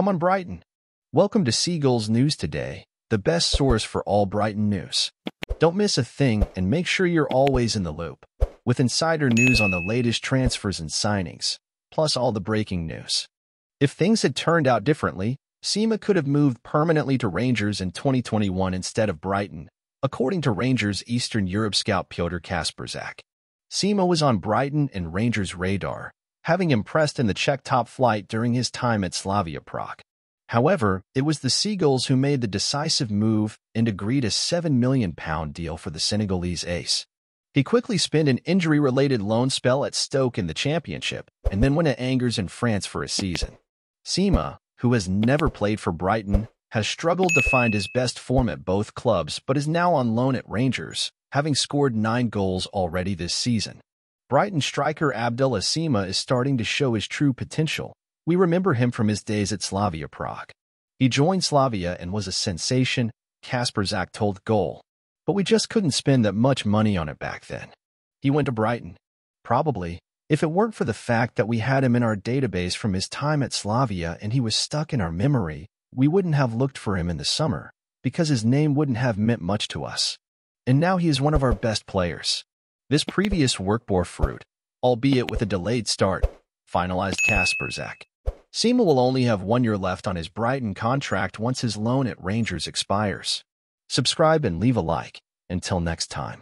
Come on, Brighton. Welcome to Seagulls News Today, the best source for all Brighton news. Don't miss a thing and make sure you're always in the loop with insider news on the latest transfers and signings, plus all the breaking news. If things had turned out differently, Sima could have moved permanently to Rangers in 2021 instead of Brighton, according to Rangers Eastern Europe scout Piotr Kasperzak. Sima was on Brighton and Rangers' radar, having impressed in the Czech top flight during his time at Slavia Prague. However, it was the Seagulls who made the decisive move and agreed a £7 million deal for the Senegalese ace. He quickly spent an injury-related loan spell at Stoke in the Championship and then went to Angers in France for a season. Sima, who has never played for Brighton, has struggled to find his best form at both clubs but is now on loan at Rangers, having scored nine goals already this season. Brighton striker Abdel Sima is starting to show his true potential. We remember him from his days at Slavia Prague. He joined Slavia and was a sensation, Kasperzak told Goal. But we just couldn't spend that much money on it back then. He went to Brighton. Probably, if it weren't for the fact that we had him in our database from his time at Slavia and he was stuck in our memory, we wouldn't have looked for him in the summer, because his name wouldn't have meant much to us. And now he is one of our best players. This previous work bore fruit, albeit with a delayed start, finalized Kasperzak. Sima will only have one year left on his Brighton contract once his loan at Rangers expires. Subscribe and leave a like. Until next time.